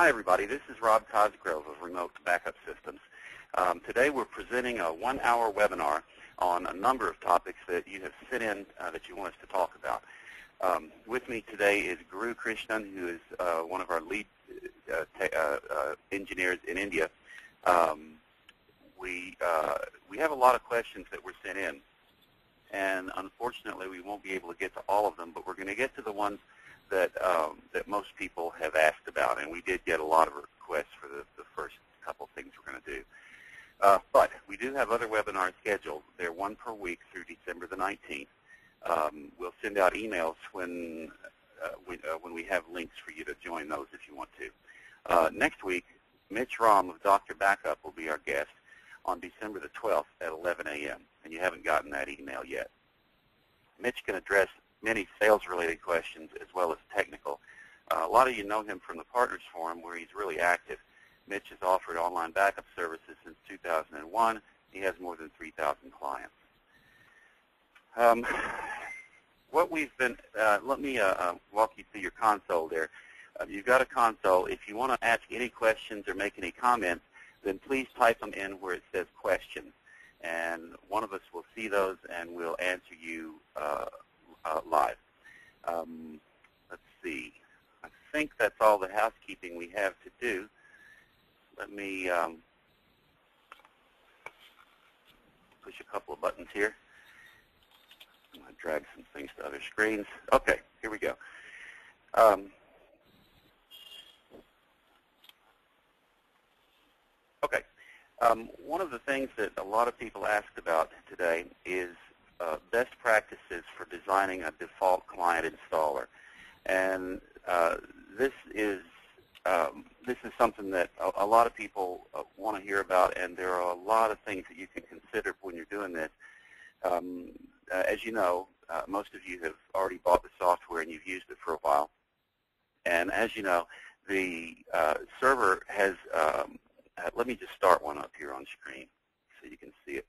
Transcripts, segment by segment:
Hi, everybody. This is Rob Cosgrove of Remote Backup Systems. Um, today we're presenting a one-hour webinar on a number of topics that you have sent in uh, that you want us to talk about. Um, with me today is Guru Krishnan, who is uh, one of our lead uh, uh, uh, engineers in India. Um, we, uh, we have a lot of questions that were sent in, and unfortunately we won't be able to get to all of them, but we're going to get to the ones that um, that most people have asked about, and we did get a lot of requests for the, the first couple things we're going to do. Uh, but we do have other webinars scheduled. They're one per week through December the 19th. Um, we'll send out emails when, uh, we, uh, when we have links for you to join those if you want to. Uh, next week, Mitch Romm of Dr. Backup will be our guest on December the 12th at 11 a.m., and you haven't gotten that email yet. Mitch can address many sales-related questions as well as technical. Uh, a lot of you know him from the Partners Forum where he's really active. Mitch has offered online backup services since 2001. He has more than 3,000 clients. Um, what we've been, uh, let me uh, uh, walk you through your console there. Uh, you've got a console. If you want to ask any questions or make any comments, then please type them in where it says questions. And one of us will see those and we'll answer you uh, live. Um, let's see. I think that's all the housekeeping we have to do. Let me um, push a couple of buttons here. I'm going to drag some things to other screens. Okay, here we go. Um, okay. Um, one of the things that a lot of people asked about today is uh, best practices for designing a default client installer. And uh, this is um, this is something that a, a lot of people uh, want to hear about, and there are a lot of things that you can consider when you're doing this. Um, uh, as you know, uh, most of you have already bought the software and you've used it for a while. And as you know, the uh, server has, um, let me just start one up here on screen so you can see it.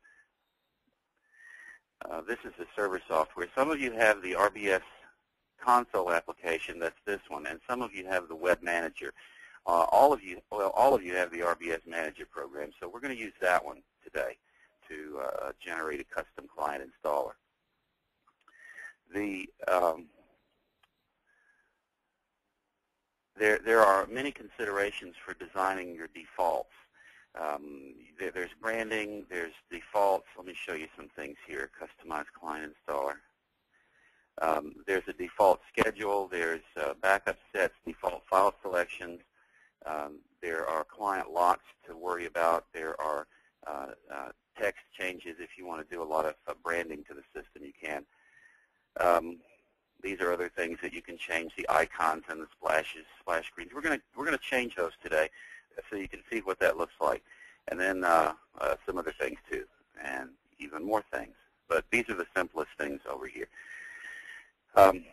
Uh, this is the server software. Some of you have the RBS console application, that's this one, and some of you have the web manager. Uh, all of you, well, all of you have the RBS manager program, so we're going to use that one today to uh, generate a custom client installer. The um, there there are many considerations for designing your defaults. Um, there, there's branding, there's defaults. Let me show you some things here. Customized client installer. Um, there's a default schedule. There's uh, backup sets, default file selections. Um, there are client locks to worry about. There are uh, uh, text changes if you want to do a lot of uh, branding to the system. You can. Um, these are other things that you can change the icons and the splashes, splash screens. We're going we're going to change those today so you can see what that looks like. And then uh, uh, some other things too, and even more things. But these are the simplest things over here. Um,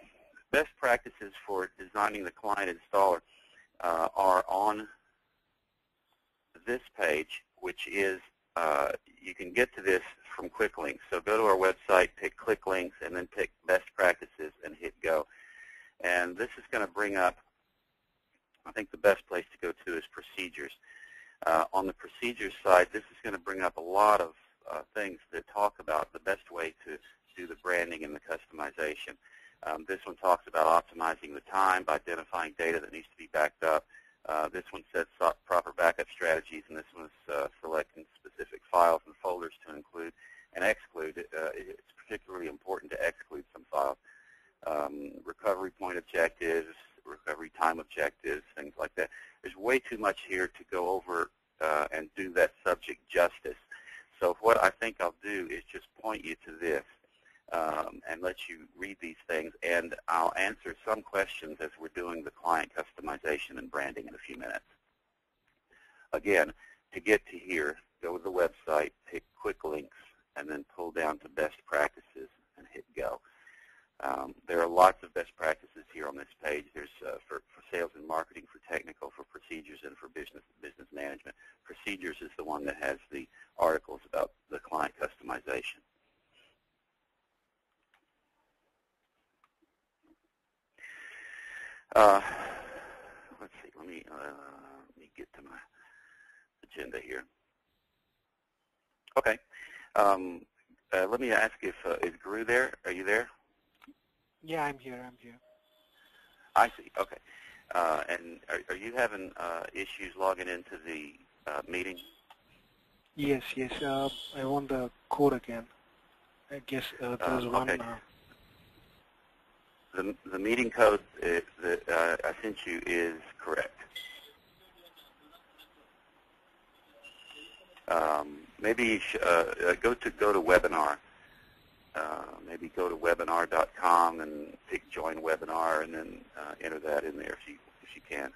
best practices for designing the client installer uh, are on this page, which is, uh, you can get to this from Quick Links. So go to our website, pick Quick Links, and then pick Best Practices and hit Go. And this is going to bring up I think the best place to go to is procedures. Uh, on the procedures side, this is going to bring up a lot of uh, things that talk about the best way to do the branding and the customization. Um, this one talks about optimizing the time by identifying data that needs to be backed up. Uh, this one sets proper backup strategies, and this one is uh, selecting specific files and folders to include and exclude. Uh, it's particularly important to exclude some files. Um, recovery point objectives, recovery time objectives, things like that. There's way too much here to go over uh, and do that subject justice. So what I think I'll do is just point you to this um, and let you read these things, and I'll answer some questions as we're doing the client customization and branding in a few minutes. Again, to get to here, go to the website, pick quick links, and then pull down to best practices and hit go. Um, there are lots of best practices here on this page. There's uh, for, for sales and marketing, for technical, for procedures, and for business business management. Procedures is the one that has the articles about the client customization. Uh, let's see. Let me. Uh, get to my agenda here. Okay. Um, uh, let me ask if uh, is Guru there? Are you there? Yeah, I'm here. I'm here. I see. Okay. Uh, and are, are, you having uh, issues logging into the uh, meeting? Yes, yes. Uh, I want the code again. I guess uh, there's uh, one. Okay. the the meeting code that I sent you is correct. Um, maybe go to go to webinar. Maybe go to webinar.com and pick join webinar and then uh, enter that in there if you if you can.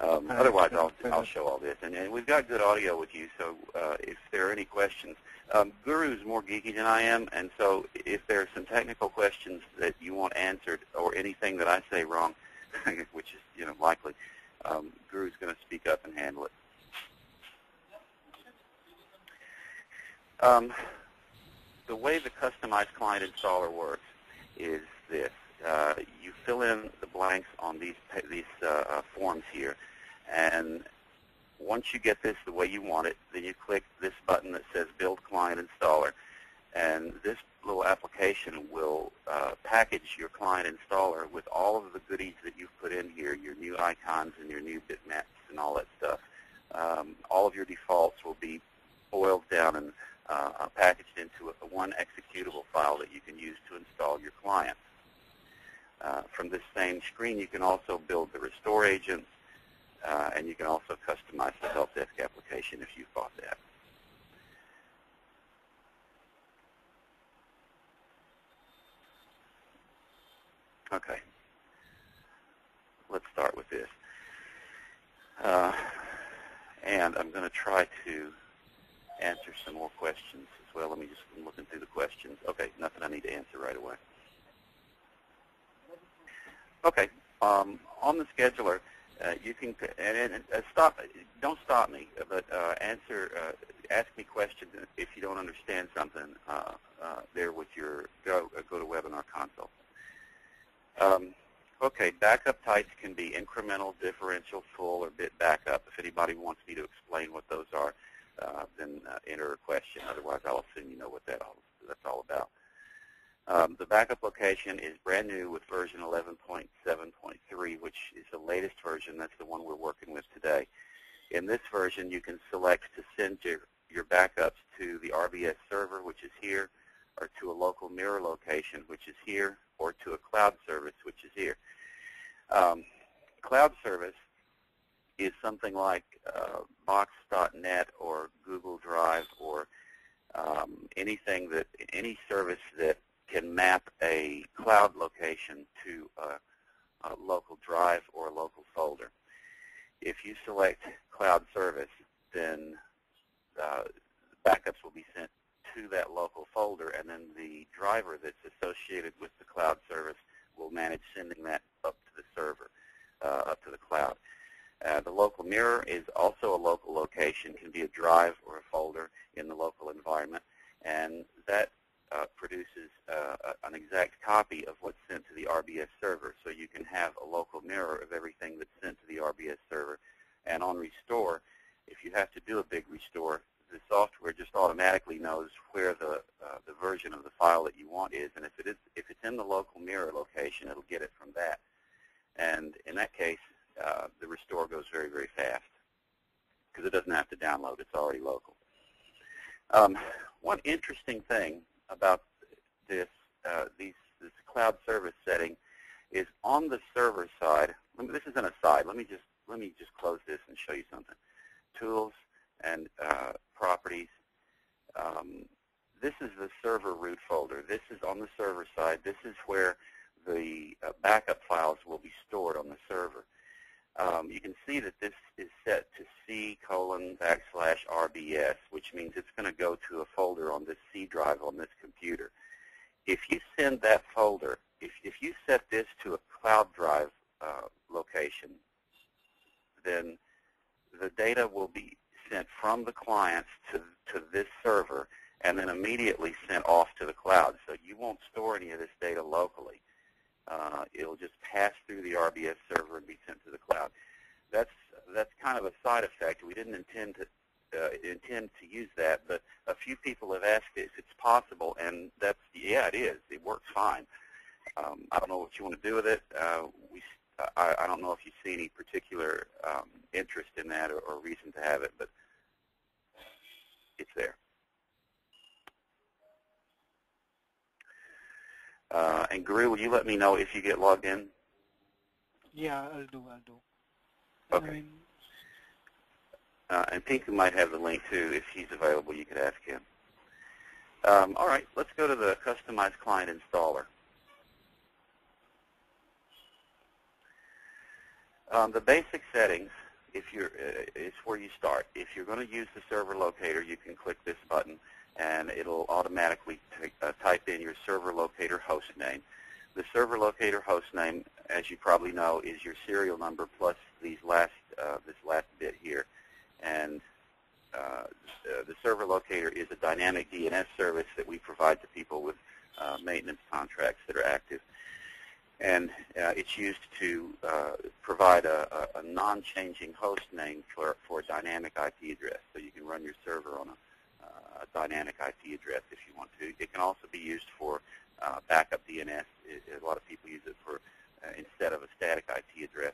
Um, otherwise, I'll, I'll show all this. And, and we've got good audio with you, so uh, if there are any questions. Um, Guru's more geeky than I am, and so if there are some technical questions that you want answered or anything that I say wrong, which is you know likely, um, Guru's going to speak up and handle it. Um, the way the customized client installer works is this. Uh, you fill in the blanks on these, these uh, uh, forms here, and once you get this the way you want it, then you click this button that says Build Client Installer, and this little application will uh, package your client installer with all of the goodies that you've put in here, your new icons and your new bitmaps and all that stuff. Um, all of your defaults will be boiled down and uh, packaged into a, one executable file that you can use to install your client. Uh, from this same screen, you can also build the restore agents, uh, and you can also customize the help desk application if you've bought that. Okay. Let's start with this. Uh, and I'm going to try to answer some more questions as well. Let me just, I'm looking through the questions. Okay, nothing I need to answer right away. Okay, um, on the scheduler, uh, you can and, and uh, stop. Don't stop me, but uh, answer. Uh, ask me questions if you don't understand something uh, uh, there with your go go to webinar console. Um, okay, backup types can be incremental, differential, full, or bit backup. If anybody wants me to explain what those are, then enter a question. Otherwise, I'll assume you know what that all, that's all about. Um, the backup location is brand new with version 11.7.3, which is the latest version. That's the one we're working with today. In this version, you can select to send your, your backups to the RBS server, which is here, or to a local mirror location, which is here, or to a cloud service, which is here. Um, cloud service is something like uh, Box.net or Google Drive or um, anything that any service that can map a cloud location to a, a local drive or a local folder. If you select cloud service, then uh, backups will be sent to that local folder, and then the driver that's associated with the cloud service will manage sending that up to the server, uh, up to the cloud. Uh, the local mirror is also a local location, can be a drive or a folder in the local environment, and that uh, produces uh, an exact copy of what's sent to the RBS server. So you can have a local mirror of everything that's sent to the RBS server. And on restore, if you have to do a big restore, the software just automatically knows where the uh, the version of the file that you want is, and if it is if it's in the local mirror location, it'll get it from that. And in that case, uh, the restore goes very very fast because it doesn't have to download; it's already local. Um, one interesting thing about this, uh, these, this cloud service setting is on the server side. Me, this is an aside. Let me just let me just close this and show you something. Tools and uh, properties. Um, this is the server root folder. This is on the server side. This is where the uh, backup files will be stored on the server. Um, you can see that this is set to C colon backslash RBS, which means it's going to go to a folder on this C drive on this computer. If you send that folder, if, if you set this to a cloud drive uh, location, then the data will be sent from the clients to, to this server and then immediately sent off to the cloud. So you won't store any of this data locally uh, it'll just pass through the RBS server and be sent to the cloud. that's that's kind of a side effect. We didn't intend to uh, intend to use that, but a few people have asked if it's possible, and that's yeah, it is. It works fine. Um, I don't know what you want to do with it. Uh, we I, I don't know if you see any particular um, interest in that or, or reason to have it, but it's there. Uh, and Guru, will you let me know if you get logged in? Yeah, I'll do. I'll do. Okay. Uh, and Pinku might have the link too. If he's available, you could ask him. Um, all right, let's go to the customized client installer. Um, the basic settings, if you're, uh, is where you start. If you're going to use the server locator, you can click this button, and it'll automatically uh, type in your server locator host name. The server locator host name, as you probably know, is your serial number plus these last uh, this last bit here. And uh, the server locator is a dynamic DNS service that we provide to people with uh, maintenance contracts that are active. And uh, it's used to uh, provide a, a, non-changing host name for, for a dynamic IP address. So you can run your server on a, a dynamic IP address if you want to. It can also be used for uh, backup DNS. It, a lot of people use it for uh, instead of a static IP address.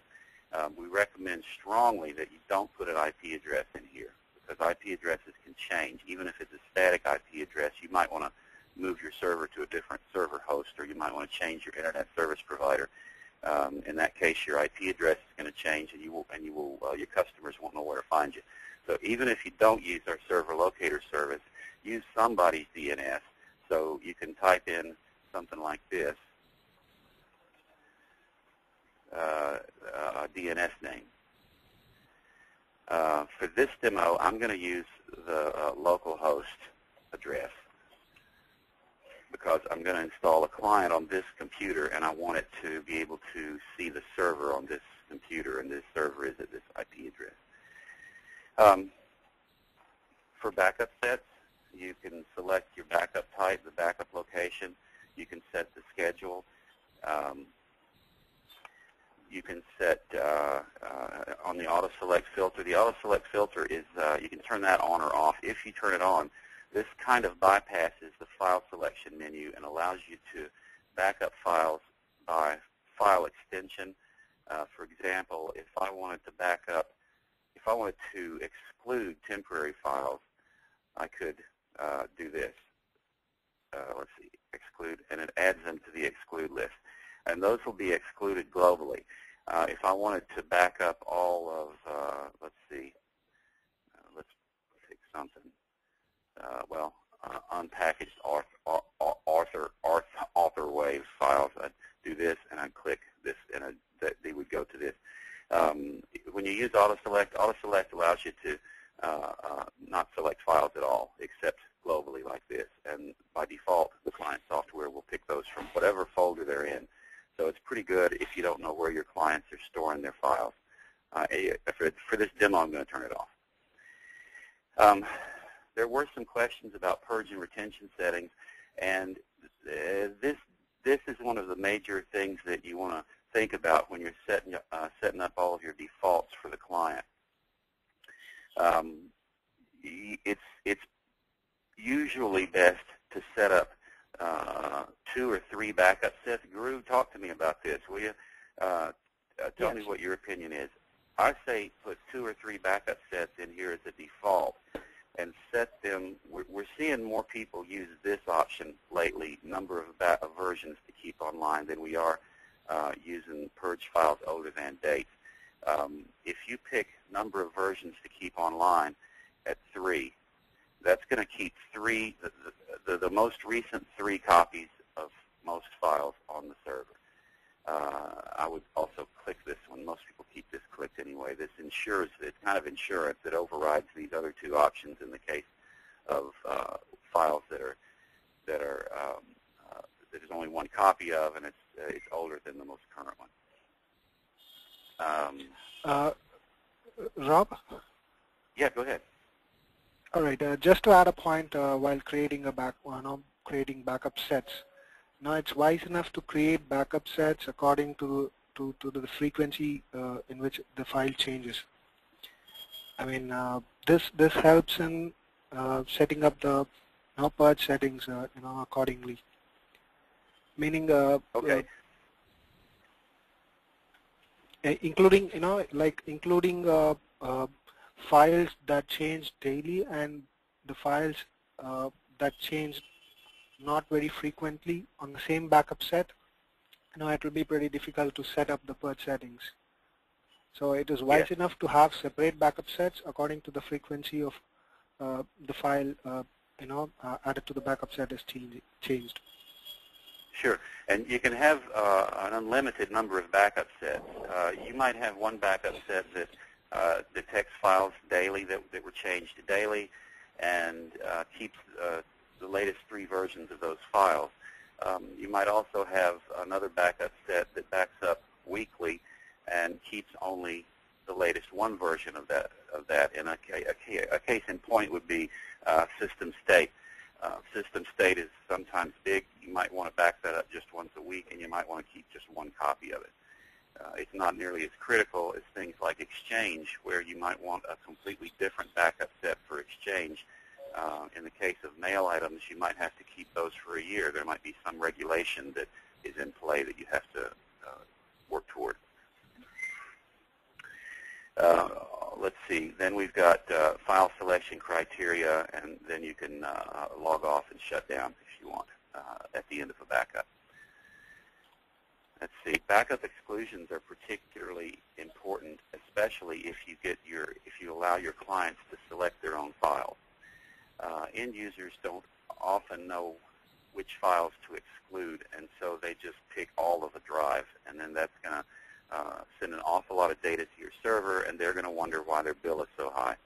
Um, we recommend strongly that you don't put an IP address in here because IP addresses can change. Even if it's a static IP address, you might want to move your server to a different server host or you might want to change your internet service provider. Um, in that case, your IP address is going to change and you will, and you will, uh, your customers won't know where to find you. So even if you don't use our server locator service, use somebody's DNS. So you can type in something like this, uh, a DNS name. Uh, for this demo, I'm going to use the uh, local host address because I'm going to install a client on this computer and I want it to be able to see the server on this computer and this server is at this IP address. Um, for backup sets, you can select your backup type, the backup location. You can set the schedule. Um, you can set uh, uh, on the auto select filter. The auto select filter is uh, you can turn that on or off. If you turn it on, this kind of bypasses the file selection menu and allows you to back up files by file extension. Uh, for example, if I wanted to back up, if I wanted to exclude temporary files, I could uh, do this. Uh, let's see, exclude, and it adds them to the exclude list and those will be excluded globally. Uh, if I wanted to back up all of, uh, let's see, uh, let's pick something. Uh, well, unpackaged author, author, author wave files. I'd do this, and I'd click this, and I'd, that they would go to this. Um, when you use auto select, auto select allows you to uh, uh, not select files at all, except globally like this. And by default, the client software will pick those from whatever folder they're in. So it's pretty good if you don't know where your clients are storing their files. Uh, for, for, this demo, I'm going to turn it off. Um, there were some questions about purge and retention settings, and uh, this this is one of the major things that you want to think about when you're setting uh, setting up all of your defaults for the client. Um, it's it's usually best to set up uh, two or three backup sets. Guru, talk to me about this, will you? Uh, uh, tell yes. me what your opinion is. I say put two or three backup sets in here as a default and set them. We're, we're seeing more people use this option lately, number of, of versions to keep online than we are uh, using purge files older than dates. Um, if you pick number of versions to keep online at three, that's going to keep three, the, the, the, most recent three copies of most files on the server. Uh, I would also click this one. Most people keep this clicked anyway. This ensures, it's kind of insurance that overrides these other two options in the case of uh, files that are that are um, uh, that there's only one copy of, and it's uh, it's older than the most current one. Um, uh, Rob. Yeah, go ahead. All right. Uh, just to add a point, uh, while creating a back, you know, creating backup sets, now it's wise enough to create backup sets according to to, to the frequency uh, in which the file changes. I mean, uh, this this helps in uh, setting up the you know, purge settings, uh, you know, accordingly. Meaning, uh, okay. including you know, like including files that change daily and the files that change not very frequently on the same backup set, you know, it will be pretty difficult to set up the purge settings. So it is wise yes. enough to have separate backup sets according to the frequency of uh, the file, uh, you know, uh, added to the backup set is changed. Sure, and you can have uh, an unlimited number of backup sets. Uh, you might have one backup set that uh, detects files daily that, that were changed daily and keeps the latest three versions of those files. Um, you might also have another backup set that backs up weekly and keeps only the latest one version of that. Of that, and a, a, a case in point would be uh, system state. Uh, system state is sometimes big. You might want to back that up just once a week, and you might want to keep just one copy of it. Uh, it's not nearly as critical as things like Exchange, where you might want a completely different backup set for Exchange uh, in the case of mail items, you might have to keep those for a year. There might be some regulation that is in play that you have to uh, work toward. Uh, let's see. Then we've got uh, file selection criteria, and then you can uh, log off and shut down if you want uh, at the end of a backup. Let's see. Backup exclusions are particularly important, especially if you get your if you allow your clients to select their own files uh, end users don't often know which files to exclude, and so they just pick all of a drive, and then that's going to uh, send an awful lot of data to your server, and they're going to wonder why their bill is so high.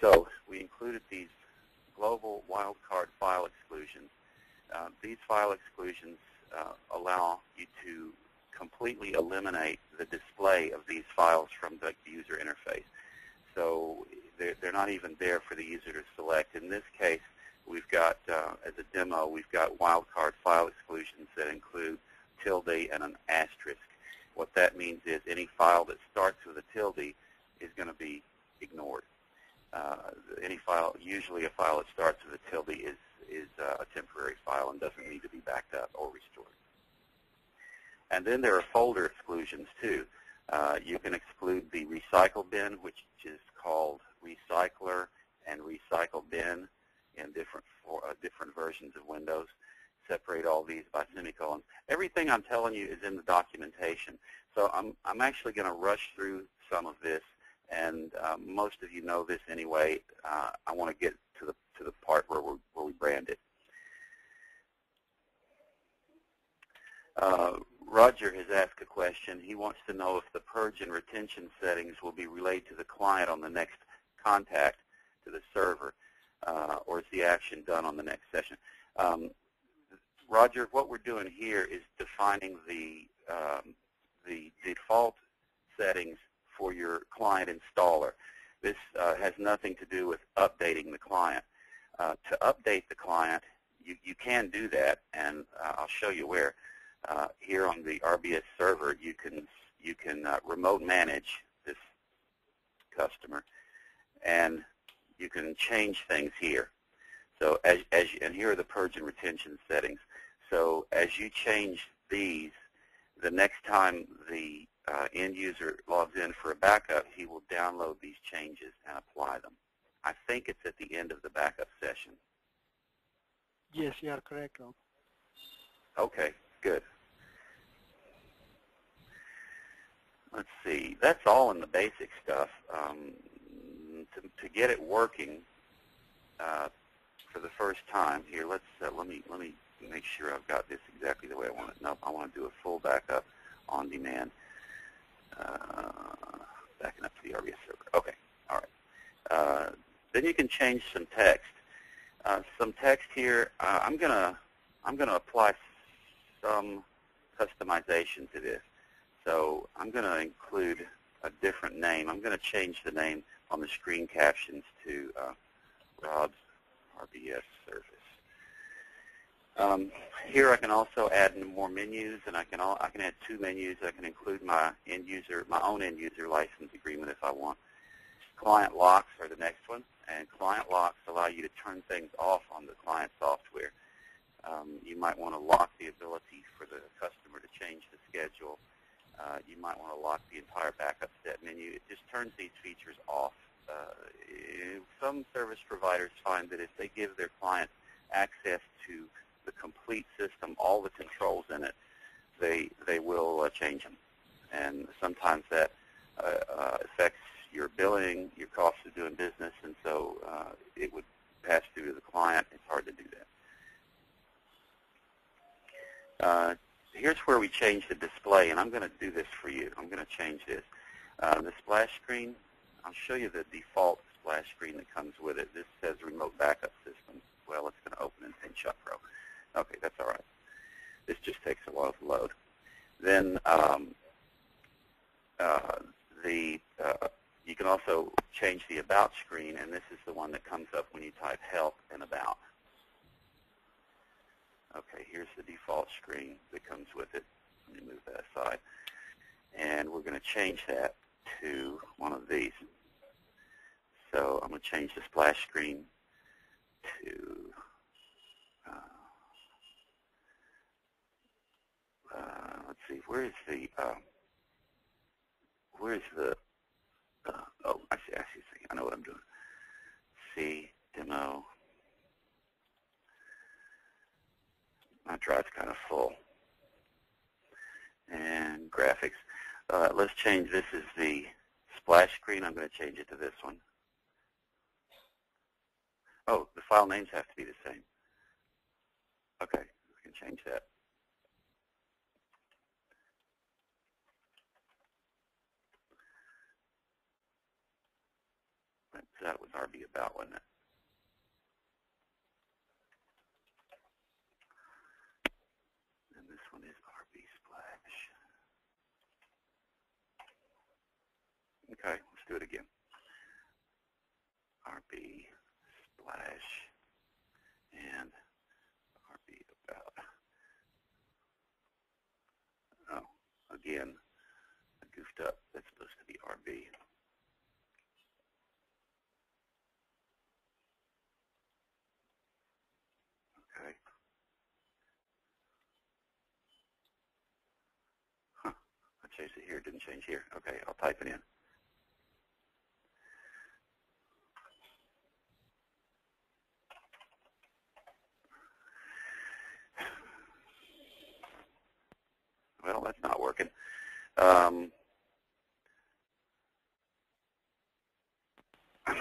So we included these global wildcard file exclusions. Uh, these file exclusions uh, allow you to completely eliminate the display of these files from the user interface. So they're, they're not even there for the user to select. In this case, we've got, uh, as a demo, we've got wildcard file exclusions that include tilde and an asterisk. What that means is any file that starts with a tilde is going to be ignored. Uh, any file, usually a file that starts with a tilde is, is uh, a temporary file and doesn't need to be backed up or restored. And then there are folder exclusions too. Uh, you can exclude the recycle bin, which is called recycler and recycle bin in different for, uh, different versions of Windows. Separate all these by semicolons. Everything I'm telling you is in the documentation. So I'm, I'm actually going to rush through some of this, and um, most of you know this anyway. Uh, I want to get to the to the part where we where we brand it. Uh, Roger has asked a question. He wants to know if the purge and retention settings will be relayed to the client on the next contact to the server, uh, or is the action done on the next session? Um, Roger, what we're doing here is defining the um, the default settings for your client installer. This uh, has nothing to do with updating the client. Uh, to update the client, you, you can do that, and uh, I'll show you where. Uh, here on the RBS server, you can you can uh, remote manage this customer and you can change things here. So as, as and here are the purge and retention settings. So as you change these, the next time the uh, end user logs in for a backup, he will download these changes and apply them. I think it's at the end of the backup session. Yes, you are correct, Rob. Okay, good. Let's see. That's all in the basic stuff. Um, to, to get it working uh, for the first time here, let's uh, let me let me make sure I've got this exactly the way I want it. Nope, I want to do a full backup on demand. Uh, backing up to the RBS server. Okay, all right. Uh, then you can change some text. Uh, some text here. Uh, I'm gonna I'm gonna apply some customization to this. So I'm going to include a different name. I'm going to change the name on the screen captions to uh, Rob's RBS service. Um, here I can also add more menus, and I can all, I can add two menus. I can include my end user, my own end user license agreement if I want. Client locks are the next one, and client locks allow you to turn things off on the client software. Um, you might want to lock the ability for the customer to change the schedule. Uh, you might want to lock the entire backup set menu. It just turns these features off. Uh, some service providers find that if they give their clients access to the complete system, all the controls in it, they they will uh, change them, and sometimes that uh, uh, affects your billing, your cost of doing business, and so uh, it would pass through to the client. It's hard to do that. Uh, here's where we change the display, and I'm going to do this for you. I'm going to change this. Uh, the splash screen, I'll show you the default splash screen that comes with it. This says Remote Backup System. Well, it's going to open in Paint Shop Pro. Okay, that's all right. This just takes a while to load. Then um, uh, the uh, you can also change the About screen, and this is the one that comes up when you type Help and About. Okay, here's the default screen that comes with it. Let me move that aside. And we're going to change that to one of these. So I'm going to change the splash screen to uh, uh, let's see, where is the uh, where is the uh, oh I see I see, see I know what I'm doing. See demo. My drive's kind of full. And graphics. Uh, let's change. This is the splash screen. I'm going to change it to this one. Oh, the file names have to be the same. Okay, we can change that. That was RB about, wasn't it? And this one is RB splash. Okay, let's do it again. RB splash and RB about. Oh, again, I goofed up. That's supposed to be RB. Okay. Huh. I changed it here. It didn't change here. Okay, I'll type it in. Well, that's not working. Um,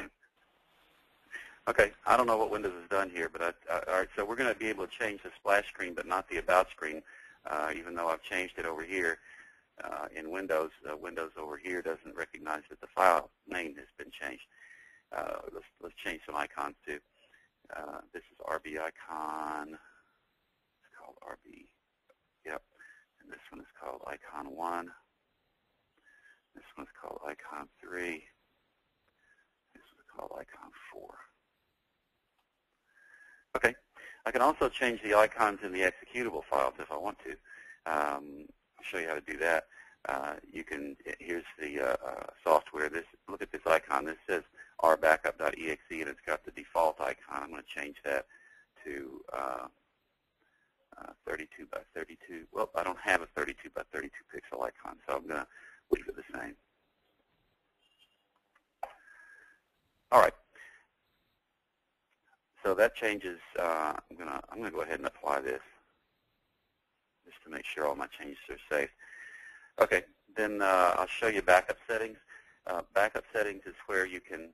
okay, I don't know what Windows has done here, but I, all right. So we're going to be able to change the splash screen, but not the About screen, uh, even though I've changed it over here uh, in Windows. Uh, Windows over here doesn't recognize that the file name has been changed. Uh, let's let's change some icons too. Uh, this is RB icon. It's called RB. Yep. And this one is called Icon 1. This one's called Icon 3. This is called Icon 4. Okay. I can also change the icons in the executable files if I want to. Um, show you how to do that. Uh, you can, here's the uh, uh, software. This Look at this icon. This says rbackup.exe, and it's got the default icon. I'm going to change that to uh, uh, 32 by 32. Well, I don't have a 32 by 32 pixel icon, so I'm going to leave it the same. All right. So that changes. I'm going to I'm going to go ahead and apply this just to make sure all my changes are safe. Okay. Then uh, I'll show you backup settings. Uh, backup settings is where you can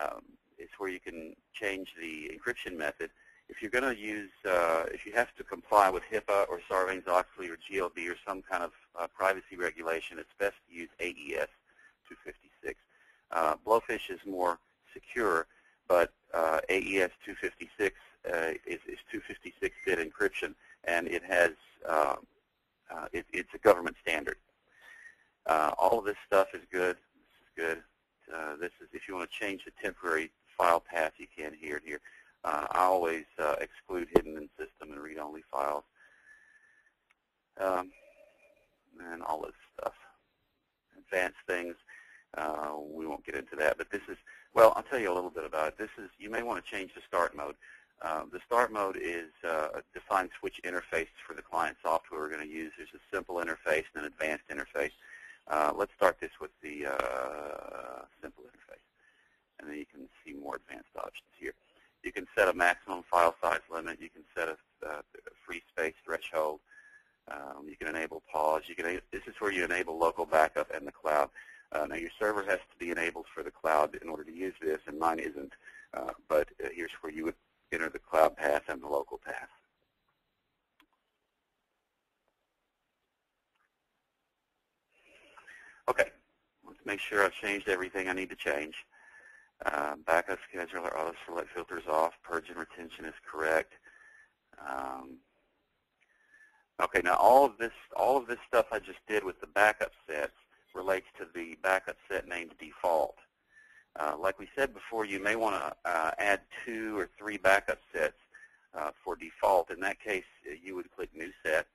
um, it's where you can change the encryption method if you're going to use, uh, if you have to comply with HIPAA or Sarbanes-Oxley or GLB or some kind of uh, privacy regulation, it's best to use AES 256. Uh, Blowfish is more secure, but uh, AES 256 uh, is, is 256-bit encryption, and it has um, uh, it, it's a government standard. all of this stuff is good. This is good. this is if you want to change the temporary file path, you can here and here. Uh, I always uh, exclude hidden in system and read-only files. Um, and all this stuff. Advanced things, uh, we won't get into that. But this is, well, I'll tell you a little bit about it. This is, you may want to change the start mode. Uh, the start mode is uh, a defined switch interface for the client software we're going to use. There's a simple interface and an advanced interface. Uh, let's start this with the uh, simple interface, and then you can see more advanced options here. You can set a maximum file size limit. You can set a, a free space threshold. Um, you can enable pause. You can. This is where you enable local backup and the cloud. Uh, now your server has to be enabled for the cloud in order to use this, and mine isn't. Uh, but uh, here's where you would enter the cloud path and the local path. Okay, let's make sure I've changed everything I need to change. Uh, backup scheduler, auto select filters off, purge and retention is correct. Um, okay, now all of this, all of this stuff I just did with the backup sets relates to the backup set named default. Uh, like we said before, you may want to uh, add two or three backup sets uh, for default. In that case, uh, you would click New Set,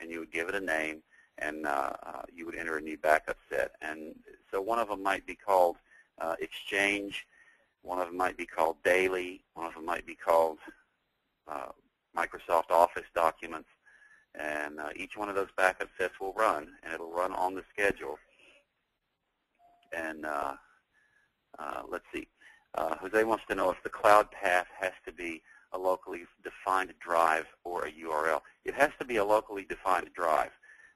and you would give it a name, and uh, uh, you would enter a new backup set. And so one of them might be called Exchange, one of them might be called Daily, one of them might be called Microsoft Office Documents, and each one of those backup sets will run, and it will run on the schedule. And uh, let's see. Uh, Jose wants to know if the cloud path has to be a locally defined drive or a URL. It has to be a locally defined drive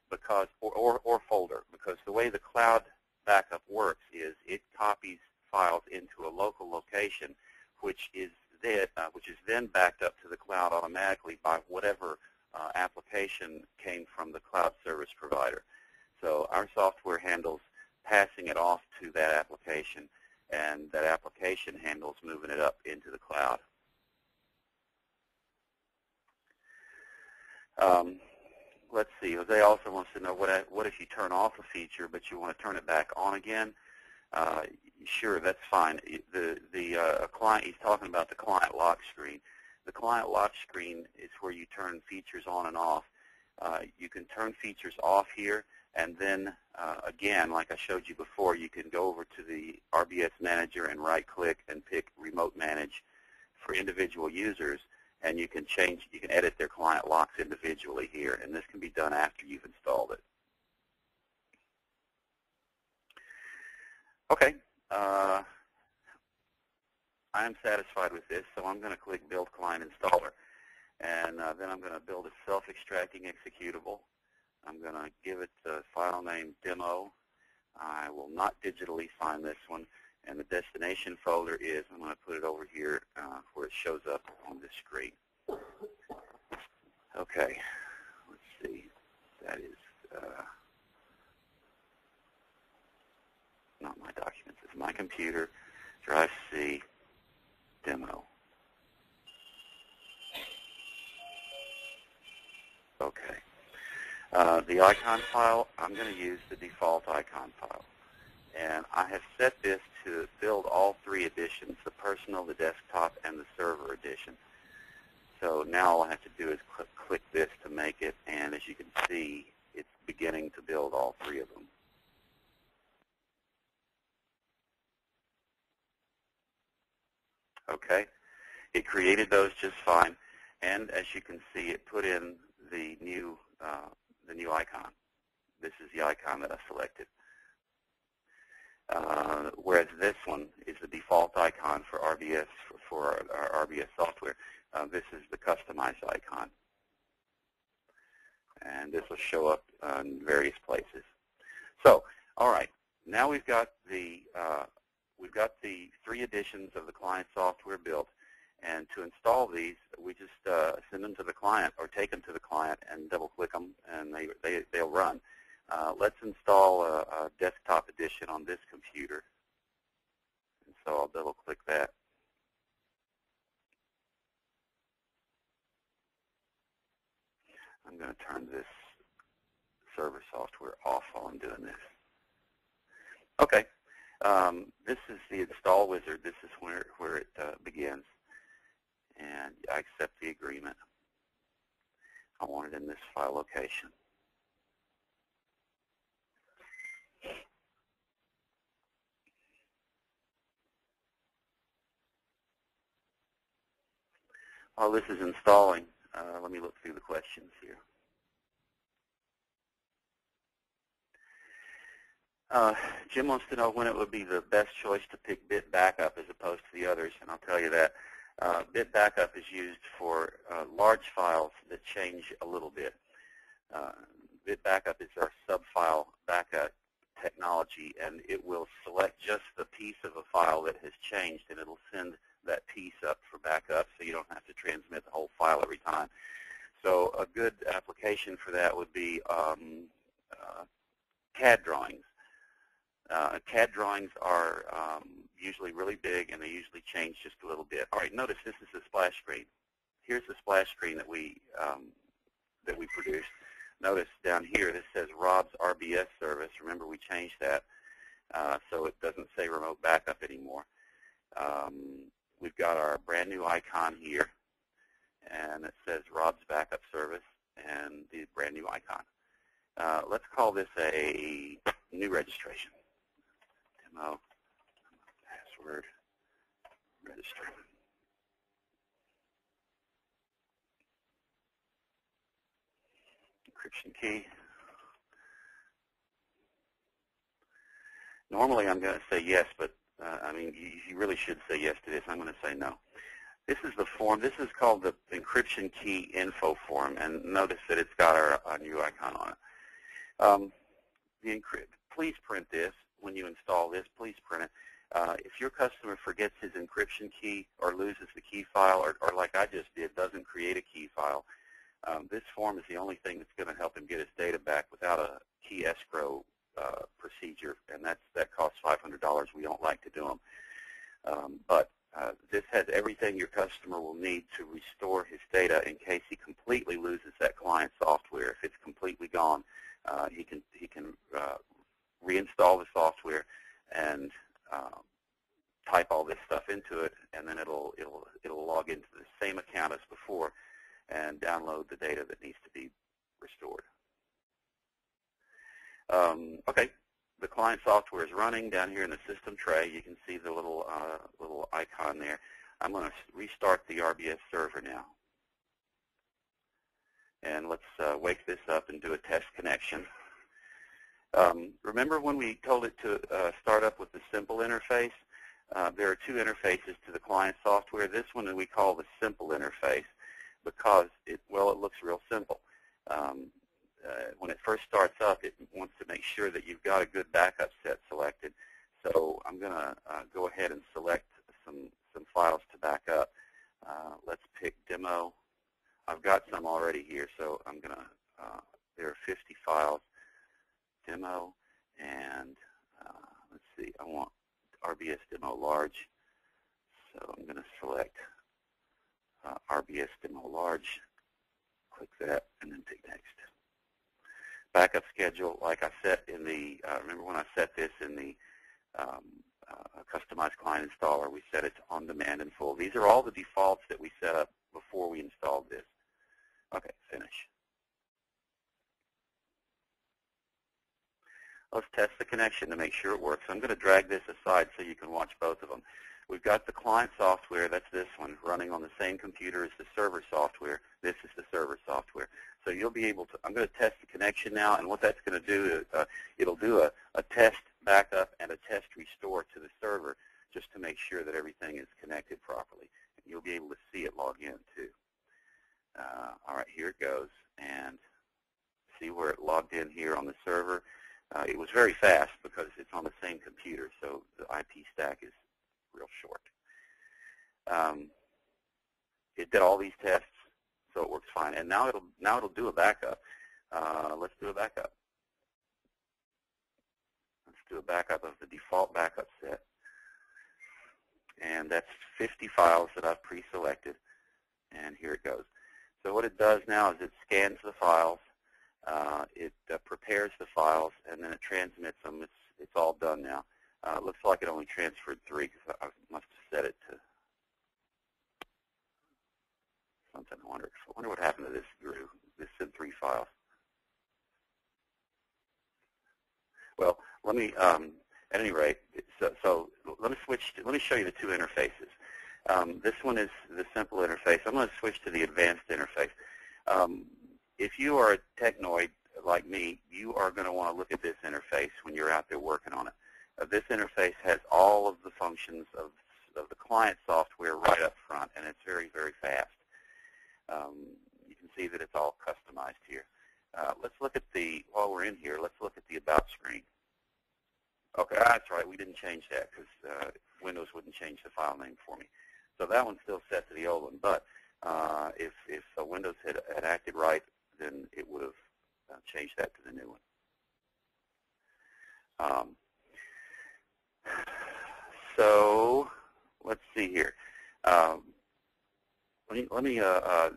because, or, or, or folder because the way the cloud backup works is it copies files into a local location which is then, uh, which is then backed up to the cloud automatically by whatever uh, application came from the cloud service provider. So our software handles passing it off to that application and that application handles moving it up into the cloud. Um, let's see. Jose also wants to know what, what if you turn off a feature but you want to turn it back on again? Uh, sure, that's fine. The the uh, client he's talking about the client lock screen. The client lock screen is where you turn features on and off. Uh, you can turn features off here. And then, uh, again, like I showed you before, you can go over to the RBS Manager and right-click and pick Remote Manage for individual users, and you can change, you can edit their client locks individually here, and this can be done after you've installed it. Okay, uh, I am satisfied with this, so I'm going to click Build Client Installer. And uh, then I'm going to build a self-extracting executable. I'm going to give it a file name demo. I will not digitally find this one. And the destination folder is, I'm going to put it over here uh, where it shows up on this screen. Okay, let's see. That is uh, not my documents. It's my computer, drive C, demo. Okay. Uh, the icon file, I'm going to use the default icon file. And I have set this to build all three editions, the personal, the desktop, and the server edition. So now all I have to do is cl click this to make it, and as you can see, it's beginning to build all three of them. Okay, it created those just fine, and as you can see, it put in the new uh, the new icon. This is the icon that I selected. Uh, whereas this one is the default icon for RBS for, for our, our, RBS software. Uh, this is the customized icon. And this will show up in various places. So, all right, now we've got the uh, we've got the three editions of the client software built. And to install these, we just uh, send them to the client or take them to the client and double-click them, and they, they, they'll run. Uh, let's install a, a, desktop edition on this computer. And so I'll double-click that. I'm going to turn this server software off while I'm doing this. Okay. Um, this is the install wizard. This is where, where it uh, begins and I accept the agreement. I want it in this file location. While this is installing, uh, let me look through the questions here. Uh, Jim wants to know when it would be the best choice to pick bit backup as opposed to the others, and I'll tell you that. Uh, bit backup is used for uh, large files that change a little bit. Uh, bit backup is our sub-file backup technology, and it will select just the piece of a file that has changed, and it'll send that piece up for backup so you don't have to transmit the whole file every time. So a good application for that would be um, uh, CAD drawings. Uh, CAD drawings are um, usually really big and they usually change just a little bit. All right, notice this is the splash screen. Here's the splash screen that we um, that we produced. Notice down here this says Rob's RBS service. Remember we changed that uh, so it doesn't say remote backup anymore. Um, we've got our brand new icon here, and it says Rob's Backup Service and the brand new icon. Uh, let's call this a new registration. Demo, password, register. Encryption key. Normally I'm going to say yes, but uh, I mean, you, really should say yes to this. I'm going to say no. This is the form. This is called the encryption key info form, and notice that it's got our, our new icon on it. Um, the encrypt. Please print this when you install this. Please print it. Uh, if your customer forgets his encryption key or loses the key file, or, or like I just did, doesn't create a key file, um, this form is the only thing that's going to help him get his data back without a key escrow uh, procedure, and that's that costs $500. We don't like to do them. Um, but uh, this has everything your customer will need to restore his data in case he completely loses that client software. If it's completely gone, uh, he can he can uh, reinstall the software and um, type all this stuff into it, and then it'll it'll it'll log into the same account as before and download the data that needs to be restored. Um, okay, the client software is running down here in the system tray. You can see the little uh, little icon there. I'm going to restart the RBS server now. And let's uh, wake this up and do a test connection. Um, remember when we told it to uh, start up with the simple interface? Uh, there are two interfaces to the client software. This one we call the simple interface because it, well, it looks real simple. Um, uh, when it first starts up, it wants to make sure that you've got a good backup set selected. So I'm going to uh, go ahead and select some, some files to back up. Uh, let's pick demo. I've got some already here, so I'm going to, uh, there are 50 files, demo, and uh, let's see, I want RBS demo large. So I'm going to select uh, RBS demo large, click that, and then pick next backup schedule like I set in the, uh, remember when I set this in the um, uh, customized client installer, we set it to on-demand and full. These are all the defaults that we set up before we installed this. Okay, finish. Let's test the connection to make sure it works. I'm going to drag this aside so you can watch both of them. We've got the client software, that's this one, running on the same computer as the server software. This is the server software. So you'll be able to, I'm going to test the connection now, and what that's going to do, uh, it'll do a, a test backup and a test restore to the server just to make sure that everything is connected properly. And you'll be able to see it log in too. Uh, all right, here it goes. And see where it logged in here on the server. Uh, it was very fast because it's on the same computer, so the IP stack is real short. Um, it did all these tests, so it works fine. And now it'll now it'll do a backup. Uh, let's do a backup. Let's do a backup of the default backup set. And that's 50 files that I've pre-selected. And here it goes. So what it does now is it scans the files, uh, it uh, prepares the files, and then it transmits them. It's, it's all done now. Uh, looks like it only transferred three because I must have set it to something. I wonder, I wonder what happened to this Drew, this in three files. Well, let me, um, at any rate, so, so let me switch, to, let me show you the two interfaces. Um, this one is the simple interface. I'm going to switch to the advanced interface. Um, if you are a technoid like me, you are going to want to look at this interface when you're out there working on it. Uh, this interface has all of the functions of, of the client software right up front, and it's very, very fast. Um, you can see that it's all customized here. Uh, let's look at the, while we're in here, let's look at the About screen. Okay, that's right. We didn't change that because uh, Windows wouldn't change the file name for me. So that one's still set to the old one. But uh, if, if Windows had, had acted right, then it would have uh, changed that to the new one. Um, so let's see here. Um, let me, let me uh, uh,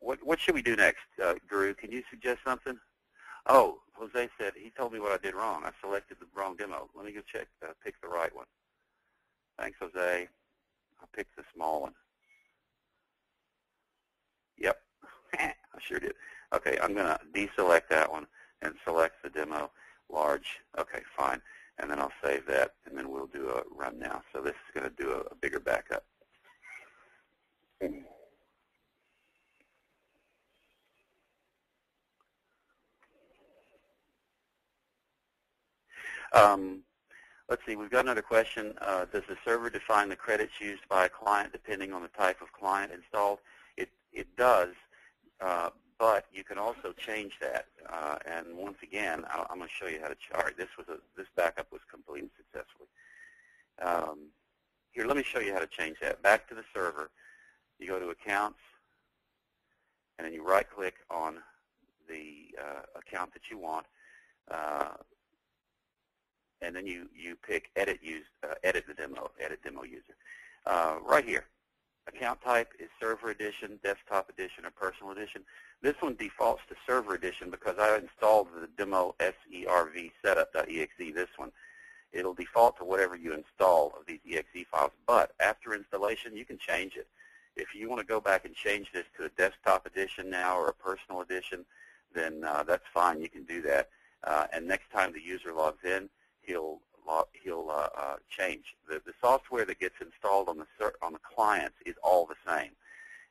what, what should we do next, uh, Guru? Can you suggest something? Oh, Jose said he told me what I did wrong. I selected the wrong demo. Let me go check, uh, pick the right one. Thanks, Jose. I picked the small one. Yep, I sure did. Okay, I'm going to deselect that one and select the demo large. Okay, fine. And then I'll save that, and then we'll do a run now. So this is going to do a, a bigger backup. Um, let's see, we've got another question. Uh, does the server define the credits used by a client depending on the type of client installed? It, it does, uh, but you can also change that. Uh, and once again, I, am going to show you how to chart. This was a, this backup was completed successfully. Um, here, let me show you how to change that. Back to the server, you go to Accounts, and then you right-click on the uh, account that you want. Uh, and then you, you pick edit use uh, edit the demo, edit demo user. Right here, account type is server edition, desktop edition, or personal edition. This one defaults to server edition because I installed the demo serv setup.exe, this one. It'll default to whatever you install of these exe files, but after installation, you can change it. If you want to go back and change this to a desktop edition now or a personal edition, then uh, that's fine. You can do that. Uh, and next time the user logs in, he'll he'll uh, uh, change. The, the software that gets installed on the on the clients is all the same.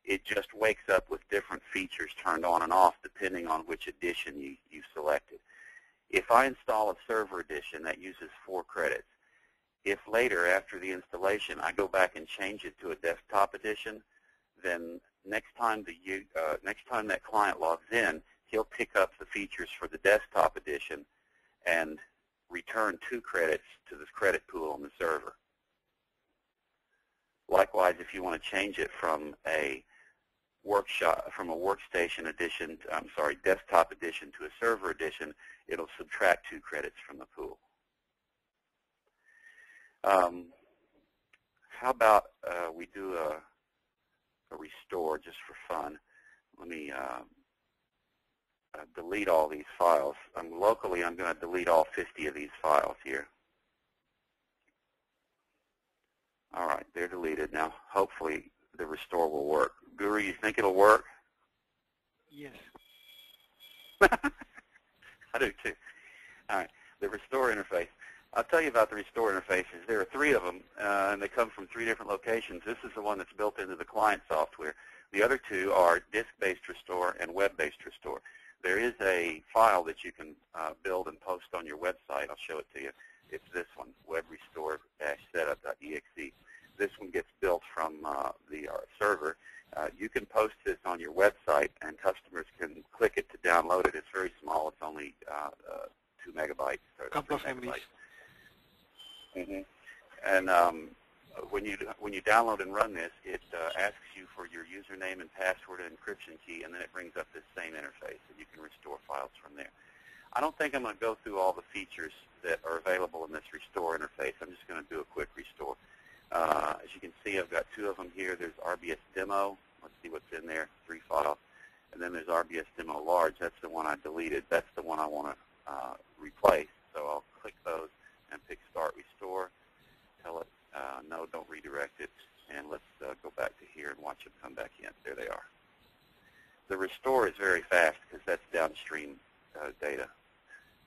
It just wakes up with different features turned on and off depending on which edition you, you selected. If I install a server edition that uses four credits, if later after the installation I go back and change it to a desktop edition, then next time the uh, next time that client logs in, he'll pick up the features for the desktop edition and return two credits to this credit pool on the server. Likewise, if you want to change it from a workshop from a workstation edition, I'm sorry, desktop edition to a server edition, it'll subtract two credits from the pool. Um, how about uh, we do a, a, restore just for fun? Let me uh, delete all these files. Um, locally, I'm going to delete all 50 of these files here. All right, they're deleted. Now, hopefully, the restore will work. Guru, you think it'll work? Yes. I do too. All right, the restore interface. I'll tell you about the restore interfaces. There are three of them, uh, and they come from three different locations. This is the one that's built into the client software. The other two are disk-based restore and web-based restore. There is a file that you can uh, build and post on your website. I'll show it to you. It's this one, webrestore-setup.exe. This one gets built from uh, the uh, server. Uh, you can post this on your website, and customers can click it to download it. It's very small. It's only uh, uh, two megabytes. A couple of MBs. Mm -hmm. And um, when you when you download and run this, it uh, asks you for your username and password and encryption key, and then it brings up this same interface, and you can restore files from there. I don't think I'm going to go through all the features that are available in this restore interface. I'm just going to do a quick restore. Uh, as you can see, I've got two of them here. There's RBS Demo. Let's see what's in there, three files. And then there's RBS Demo Large. That's the one I deleted. That's the one I want to uh, replace. So I'll click those and pick Start Restore. Tell it uh, no, don't redirect it. And let's uh, go back to here and watch them come back in. There they are. The restore is very fast because that's downstream uh, data.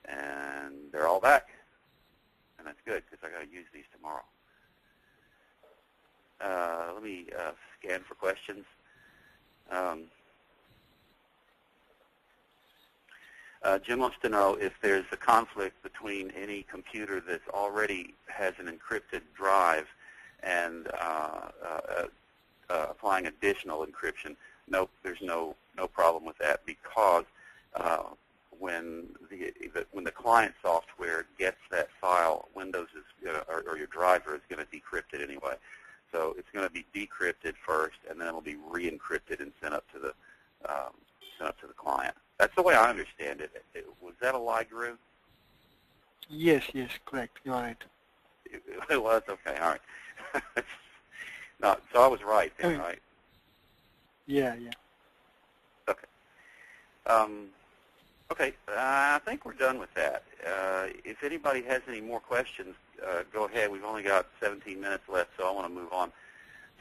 And they're all back. And that's good because i got to use these tomorrow. Uh, let me uh, scan for questions. Um, uh, Jim wants to know if there's a conflict between any computer that already has an encrypted drive and uh, uh, uh, applying additional encryption. Nope, there's no no problem with that because when the, the, when the client software gets that file, Windows is gonna, or, or your driver is going to decrypt it anyway. So it's going to be decrypted first, and then it'll be re-encrypted and sent up to the um, sent up to the client. That's the way I understand it. it was that a lie, Guru? Yes, yes, correct. You're right. It, it was okay. All right. no, so I was right then, right? Yeah, yeah. Okay. Um, okay, uh, I think we're done with that. Uh, if anybody has any more questions, uh, go ahead. We've only got 17 minutes left, so I want to move on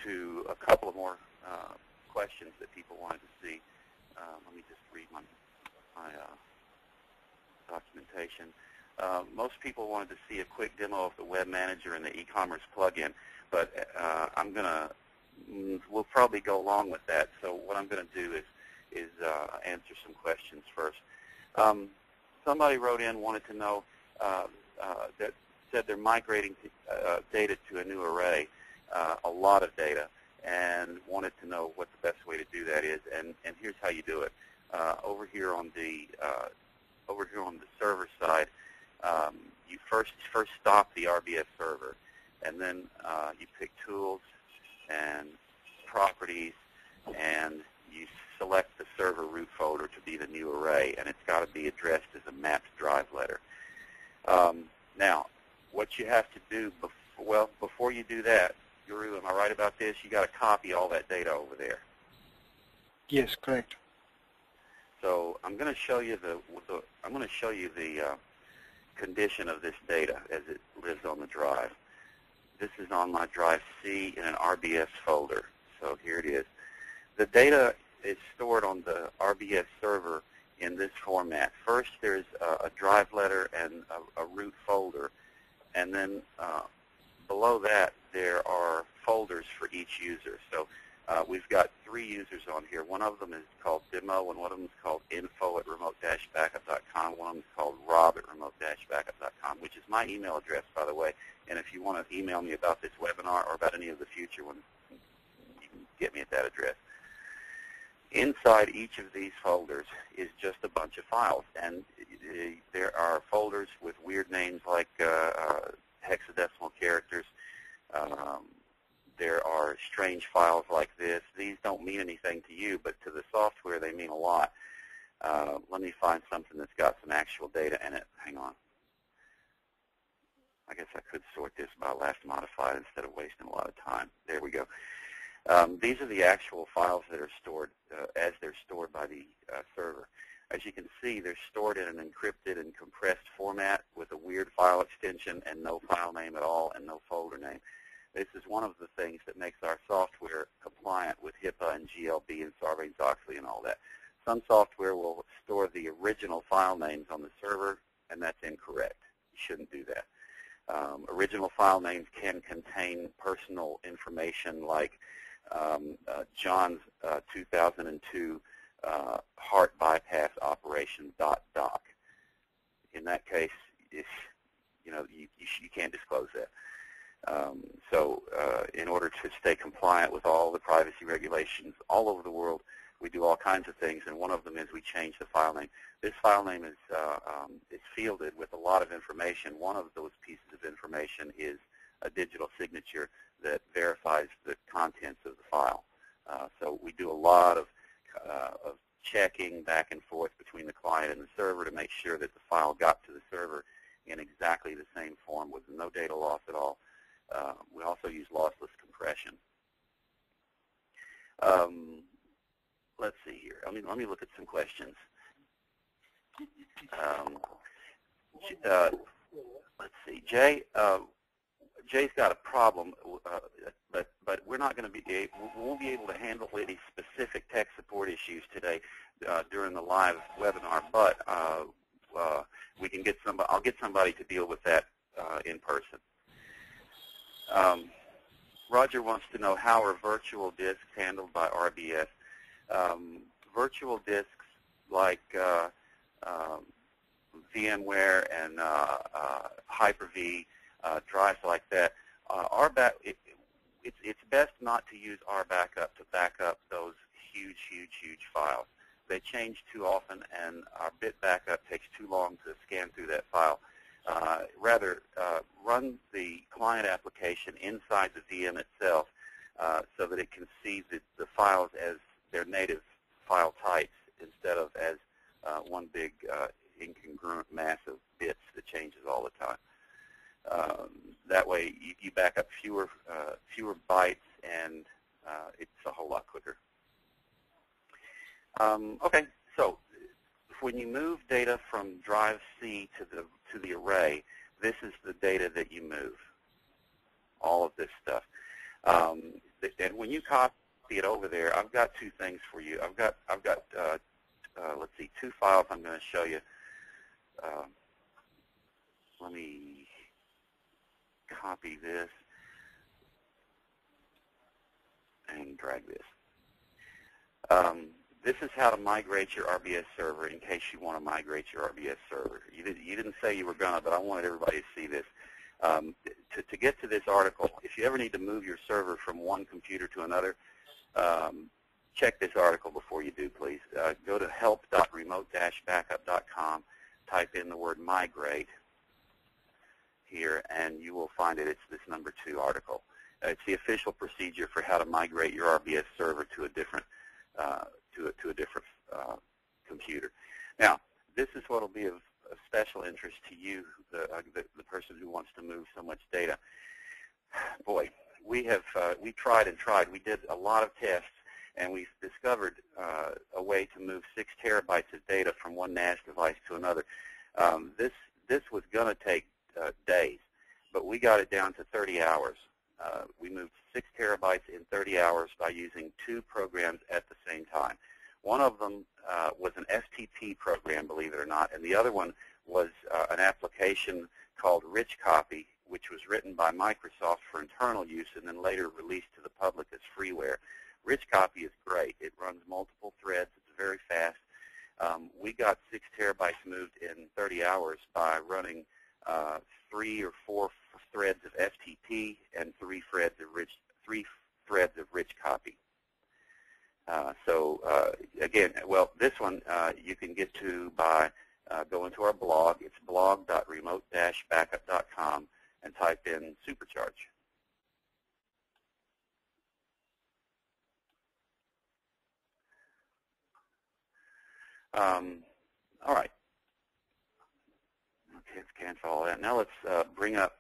to a couple of more uh, questions that people wanted to see. Um, let me just read my, my uh, documentation. Uh, most people wanted to see a quick demo of the web manager and the e-commerce plugin, but uh, I'm going to, mm, we'll probably go along with that. So what I'm going to do is, is uh, answer some questions first. Um, somebody wrote in, wanted to know uh, uh, that said they're migrating data to a new array, a lot of data, and wanted to know what the best way to do that is. And, and here's how you do it. Uh, over here on the uh, over here on the server side, um, you first first stop the RBS server, and then uh, you pick tools and properties, and you select the server root folder to be the new array, and it's got to be addressed as a mapped drive letter. Um, now, what you have to do, before, well, before you do that, Guru, am I right about this? You got to copy all that data over there. Yes, correct. So I'm going to show you the, the I'm going to show you the uh, condition of this data as it lives on the drive. This is on my drive C in an RBS folder. So here it is. The data is stored on the RBS server in this format. First, there's a, a drive letter and a, a, root folder, and then uh, below that, there are folders for each user. So uh, we've got three users on here. One of them is called demo, and one of them is called info at remote-backup.com. One of them is called rob at remote-backup.com, which is my email address, by the way. And if you want to email me about this webinar or about any of the future ones, you can get me at that address. Inside each of these folders is just a bunch of files, and there are folders with weird names like uh, uh, hexadecimal characters. Um, there are strange files like this. These don't mean anything to you, but to the software they mean a lot. Uh, let me find something that's got some actual data in it. Hang on. I guess I could sort this by last modified instead of wasting a lot of time. There we go. Um, these are the actual files that are stored uh, as they're stored by the uh, server. As you can see, they're stored in an encrypted and compressed format with a weird file extension and no file name at all and no folder name. This is one of the things that makes our software compliant with HIPAA and GLB and Sarbanes-Oxley and all that. Some software will store the original file names on the server, and that's incorrect. You shouldn't do that. Um, original file names can contain personal information like um, uh, John's uh, 2002 uh, heart bypass operation dot doc. In that case, if, you know you, you, you can't disclose that. Um, so uh, in order to stay compliant with all the privacy regulations all over the world, we do all kinds of things, and one of them is we change the file name. This file name is, uh, um, is fielded with a lot of information. One of those pieces of information is a digital signature that verifies the contents of the file. Uh, so we do a lot of, uh, of checking back and forth between the client and the server to make sure that the file got to the server in exactly the same form with no data loss at all. Uh, we also use lossless compression. Um, let's see here. Let me, let me look at some questions. Um, uh, let's see. Jay, uh, Jay's got a problem, uh, but but we're not going to be we won't be able to handle any specific tech support issues today uh, during the live webinar, but uh, uh, we can get somebody, I'll get somebody to deal with that uh, in person. Um, Roger wants to know how are virtual disks handled by RBS. Um, virtual disks like uh, um, VMware and uh, uh, Hyper-V, uh, drives like that, uh, RBAC, it, it's, it's best not to use RBackup to back up those huge, huge, huge files. They change too often, and our bit backup takes too long to scan through that file. Uh, rather, uh, run the client application inside the VM itself uh, so that it can see the, the files as their native file types instead of as uh, one big uh, incongruent mass of bits that changes all the time. Um, that way, you, you, back up fewer uh, fewer bytes, and it's a whole lot quicker. Um, okay, so when you move data from drive C to the to the array, this is the data that you move. All of this stuff. Um, and when you copy it over there, I've got two things for you. I've got I've got uh, uh, let's see two files I'm going to show you. Uh, let me copy this and drag this. Um, this is how to migrate your RBS server in case you want to migrate your RBS server. You, did, you didn't say you were going to, but I wanted everybody to see this. Um, to, to, get to this article, if you ever need to move your server from one computer to another, um, check this article before you do, please. Uh, go to help.remote-backup.com, type in the word migrate here, and you will find it. It's this number two article. Uh, it's the official procedure for how to migrate your RBS server to a different uh, different uh, computer. Now, this is what will be of, of special interest to you, the, uh, the, the, person who wants to move so much data. Boy, we have uh, we tried and tried. We did a lot of tests, and we discovered uh, a way to move six terabytes of data from one NAS device to another. Um, this this was going to take uh, days, but we got it down to 30 hours. Uh, we moved 6 terabytes in 30 hours by using two programs at the same time. One of them uh, was an FTP program, believe it or not, and the other one was uh, an application called Rich Copy, which was written by Microsoft for internal use and then later released to the public as freeware. Rich Copy is great. It runs multiple threads. It's very fast. Um, we got 6 terabytes moved in 30 hours by running uh, three or four threads of FTP and three threads of rich, three threads of rich copy. Uh, so uh, again, well, this one uh, you can get to by uh, going to our blog. It's blog.remote-backup.com and type in supercharge. Um, all right. Okay, let's cancel all that. Now let's uh, bring up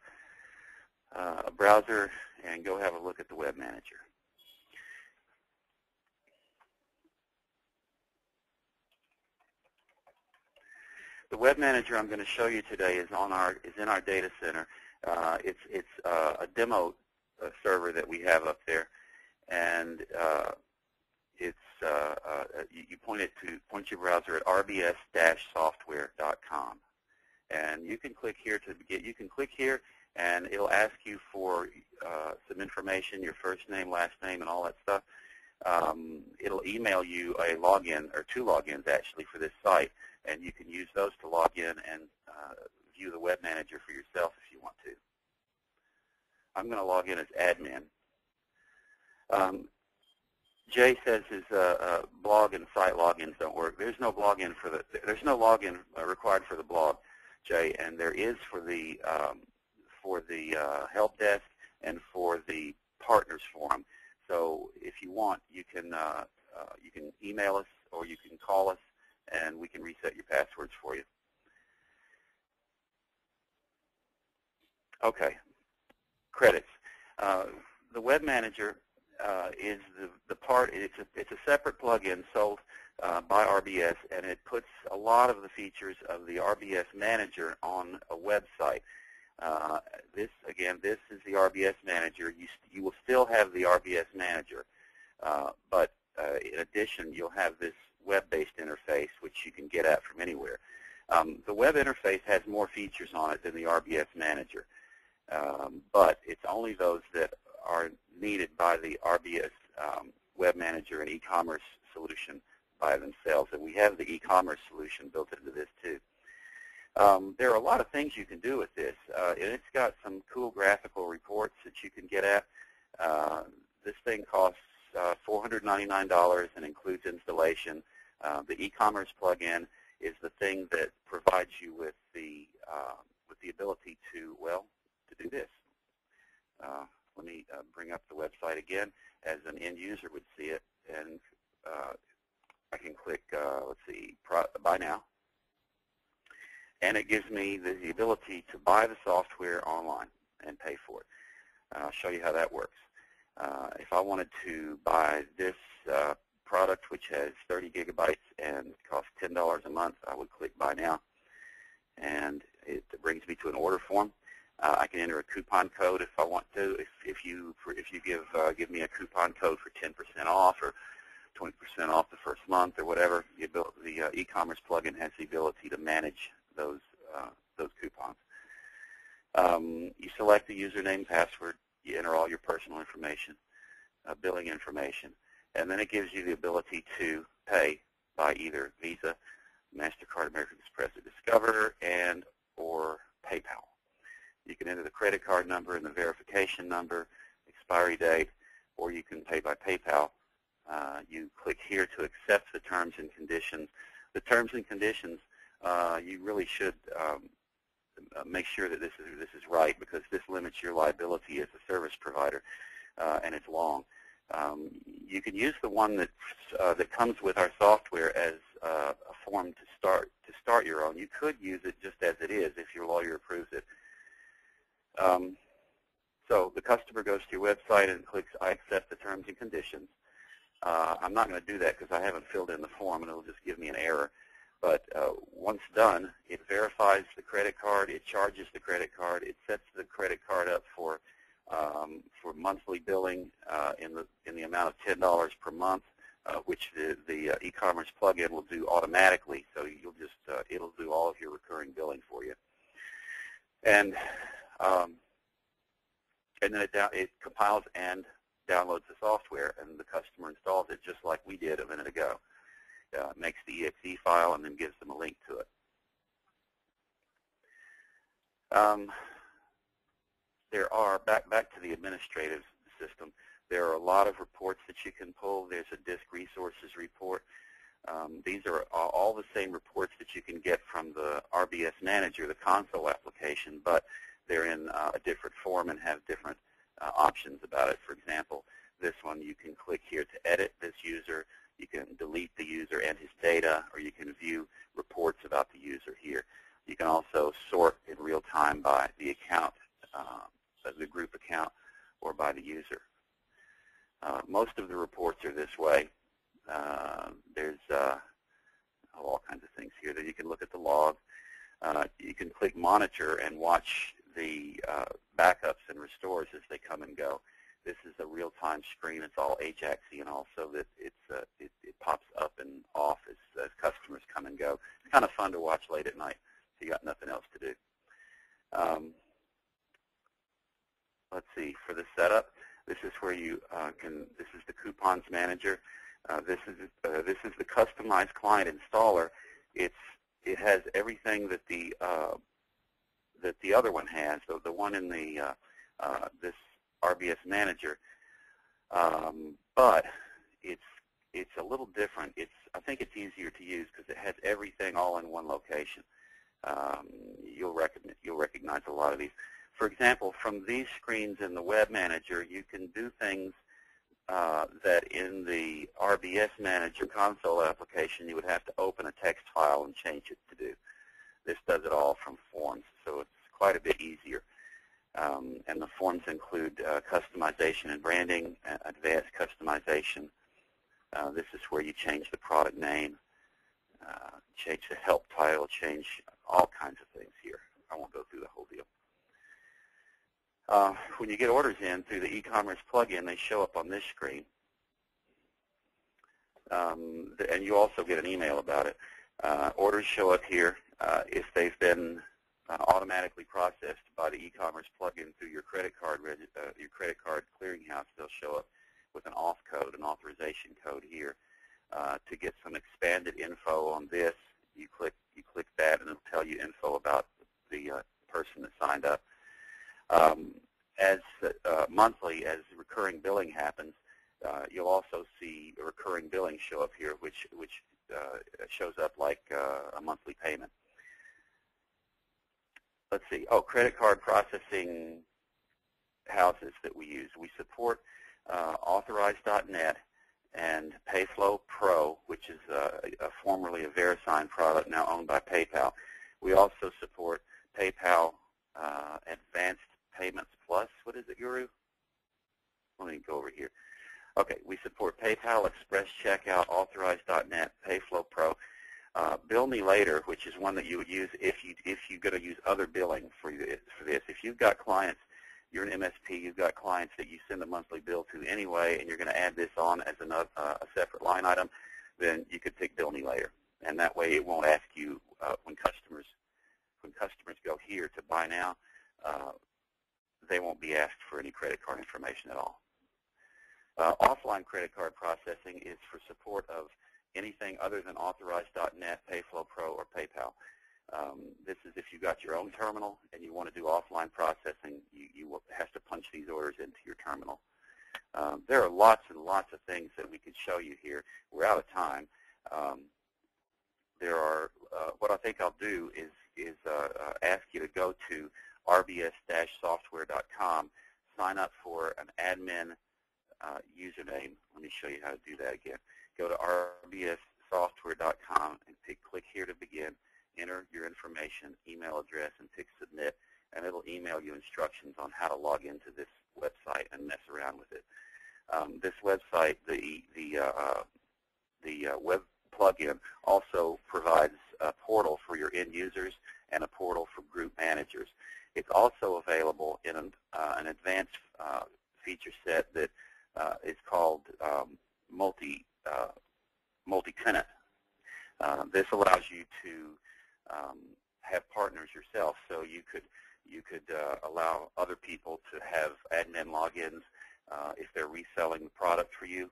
a browser and go have a look at the web manager. The web manager I'm going to show you today is on our is in our data center. Uh, it's it's uh, a demo uh, server that we have up there, and uh, it's uh, uh, you, you, point it to point your browser at rbs-software.com, and you can click here to get. You can click here and it'll ask you for some information, your first name, last name, and all that stuff. Um, it'll email you a login, or two logins actually, for this site, and you can use those to log in and uh, view the web manager for yourself if you want to. I'm going to log in as admin. Um, Jay says his uh, uh, blog and site logins don't work. There's no login for the. There's no login uh, required for the blog, Jay, and there is for the um, for the uh, help desk and for the partners forum. So if you want, you can uh, uh, you can email us or you can call us, and we can reset your passwords for you. Okay, credits. Uh, the web manager uh, is the, the part, it's a, it's a separate plugin sold uh, by RBS, and it puts a lot of the features of the RBS manager on a website. Uh, this again, this is the RBS manager. You you will still have the RBS manager, uh, but uh, in addition, you'll have this web-based interface which you can get at from anywhere. Um, the web interface has more features on it than the RBS manager, um, but it's only those that are needed by the RBS um, web manager and e-commerce solution by themselves. And we have the e-commerce solution built into this too. Um, there are a lot of things you can do with this, uh, and it's got some cool graphical reports that you can get at. Uh, this thing costs uh, $499 and includes installation. Uh, the e-commerce plugin is the thing that provides you with the uh, with the ability to well to do this. Uh, let me uh, bring up the website again as an end user would see it, and uh, I can click, let's see, buy now, and it gives me the, ability to buy the software online and pay for it. I'll show you how that works. If I wanted to buy this product, which has 30 gigabytes and costs $10 a month, I would click Buy Now, and it brings me to an order form. Uh, I can enter a coupon code if I want to. If, if you if you give uh, give me a coupon code for 10% off or 20% off the first month or whatever, the, the uh, e-commerce plugin has the ability to manage those uh, those coupons. Um, you select the username, password. You enter all your personal information, uh, billing information, and then it gives you the ability to pay by either Visa, MasterCard, American Express, or Discover, and or PayPal. You can enter the credit card number and the verification number, expiry date, or you can pay by PayPal. Uh, you click here to accept the terms and conditions. The terms and conditions, uh, you really should um, uh, make sure that this is this is right because this limits your liability as a service provider, uh, and it's long. Um, you can use the one that uh, that comes with our software as uh, a form to start to start your own. You could use it just as it is if your lawyer approves it. Um, so the customer goes to your website and clicks I accept the terms and conditions. Uh, I'm not going to do that because I haven't filled in the form and it'll just give me an error. But uh, once done, it verifies the credit card, it charges the credit card, it sets the credit card up for um, for monthly billing uh, in the in the amount of ten dollars per month, uh, which the the uh, e-commerce plugin will do automatically. So you'll just uh, it'll do all of your recurring billing for you. And um, and then it, it compiles and downloads the software, and the customer installs it just like we did a minute ago. Uh, makes the exe file and then gives them a link to it. Um, there are, back, back to the administrative system, there are a lot of reports that you can pull. There's a disk resources report. Um, these are all, the same reports that you can get from the RBS Manager, the console application, but they're in uh, a different form and have different uh, options about it. For example, this one you can click here to edit this user, you can delete the user and his data, or you can view reports about the user here. You can also sort in real time by the account, the group account, or by the user. Uh, most of the reports are this way. Uh, there's uh, all kinds of things here that you can look at the log. Uh, you can click monitor and watch the uh, backups and restores as they come and go. This is a real-time screen. It's all Ajaxy and also that it's it, it, pops up and off as, as customers come and go. It's kind of fun to watch late at night if you got nothing else to do. Um, let's see, for the setup, this is where you uh, can, this is the coupons manager. Uh, this is uh, this is the customized client installer. It's it has everything that the uh, that the other one has, the, the one in the uh, uh, this RBS Manager, um, but it's it's a little different. It's I think it's easier to use because it has everything all in one location. Um, you'll recognize you'll recognize a lot of these. For example, from these screens in the Web Manager, you can do things uh, that in the RBS Manager console application you would have to open a text file and change it to do. This does it all from forms, so it's quite a bit easier. Um, and the forms include uh, customization and branding, uh, advanced customization. Uh, this is where you change the product name, uh, change the help title, change all kinds of things here. I won't go through the whole deal. Uh, when you get orders in through the e-commerce plugin, they show up on this screen. Um, and you also get an email about it. Uh, orders show up here uh, if they've been uh, automatically processed by the e-commerce plugin through your credit card uh, your credit card clearinghouse. They'll show up with an auth code, an authorization code here. Uh, to get some expanded info on this, you click you click that, and it'll tell you info about the person that signed up. Um, as uh, monthly, as recurring billing happens, uh, you'll also see recurring billing show up here, which which uh, shows up like uh, a monthly payment. Let's see. Oh, credit card processing houses that we use. We support uh, Authorize.net and PayFlow Pro, which is uh, a, formerly a VeriSign product now owned by PayPal. We also support PayPal Advanced Payments Plus. What is it, Guru? Let me go over here. Okay, we support PayPal, Express Checkout, Authorize.net, PayFlow Pro. Uh, Bill Me Later, which is one that you would use if you if you're going to use other billing for this. For this, if you've got clients, you're an MSP, you've got clients that you send a monthly bill to anyway, and you're going to add this on as another, uh, a separate line item, then you could pick Bill Me Later, and that way it won't ask you uh, when customers when customers go here to buy now, uh, they won't be asked for any credit card information at all. Uh, offline credit card processing is for support of anything other than Authorize.net, PayFlow Pro, or PayPal. Um, this is if you've got your own terminal and you want to do offline processing, you, you have to punch these orders into your terminal. Um, there are lots and lots of things that we could show you here. We're out of time. Um, there are, uh, what I think I'll do is, is uh, uh, ask you to go to rbs-software.com, sign up for an admin uh, username. Let me show you how to do that again. Go to rbssoftware.com and pick click here to begin. Enter your information, email address, and pick submit, and it'll email you instructions on how to log into this website and mess around with it. Um, this website, the the uh, uh the uh, web plugin also provides a portal for your end users and a portal for group managers. It's also available in an, uh, an advanced uh, feature set that uh, is called um, multi uh, multi-tenant. Uh, this allows you to um, have partners yourself, so you could you could allow other people to have admin logins. If they're reselling the product for you,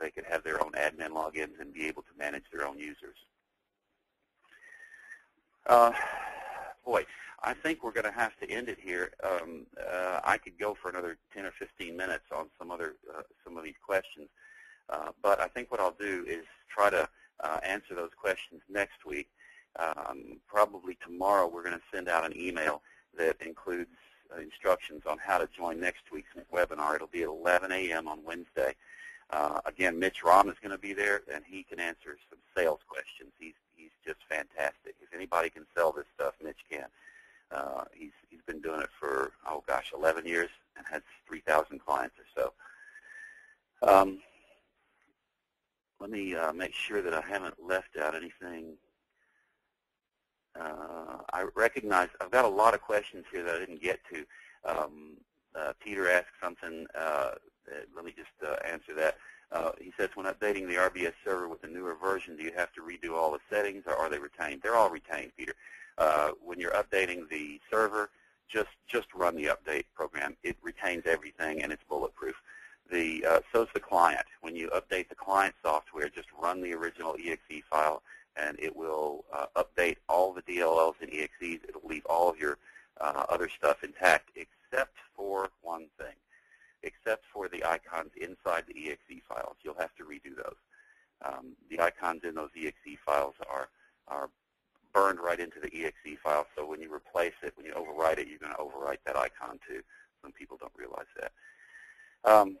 they could have their own admin logins and be able to manage their own users. Boy, I think we're going to have to end it here. Um, uh, I could go for another 10 or 15 minutes on some other uh, some of these questions, uh, but I think what I'll do is try to uh, answer those questions next week. Um, probably tomorrow we're going to send out an email that includes uh, instructions on how to join next week's webinar. It'll be at 11 a.m. on Wednesday. Uh, again, Mitch Rahm is going to be there, and he can answer some sales questions. He's he's just fantastic. Anybody can sell this stuff, Mitch can. Uh, he's he's been doing it for oh gosh, 11 years and has 3,000 clients or so. Um, let me uh, make sure that I haven't left out anything. Uh, I recognize I've got a lot of questions here that I didn't get to. Um, uh, Peter asked something. Uh, let me just uh, answer that. Uh, he says, when updating the RBS server with the newer version, do you have to redo all the settings, or are they retained? They're all retained, Peter. Uh, when you're updating the server, just just run the update program. It retains everything, and it's bulletproof. The uh, so's the client. When you update the client software, just run the original exe file, and it will uh, update all the DLLs and EXEs. It'll leave all of your uh, other stuff intact, except for one thing, except for the icons inside the exe files. You'll have to redo those. Um, the icons in those exe files are are burned right into the exe file. So when you replace it, when you overwrite it, you're going to overwrite that icon too. Some people don't realize that. Um,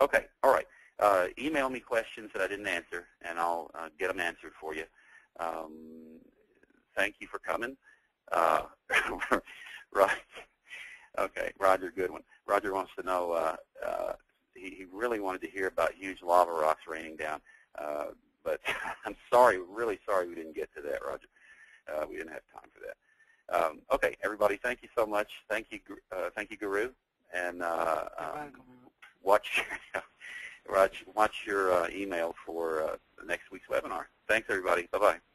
okay, all right. Uh, email me questions that I didn't answer, and I'll uh, get them answered for you. Um, thank you for coming. Uh, right. Okay, Roger, good one. Roger wants to know, uh, uh, he, he, really wanted to hear about huge lava rocks raining down. Uh, but I'm sorry, really sorry we didn't get to that, Roger. Uh, we didn't have time for that. Um, okay, everybody, thank you so much. Thank you, uh, thank you, Guru, and uh, um, watch, Roger, watch your email for next week's webinar. Thanks, everybody. Bye bye.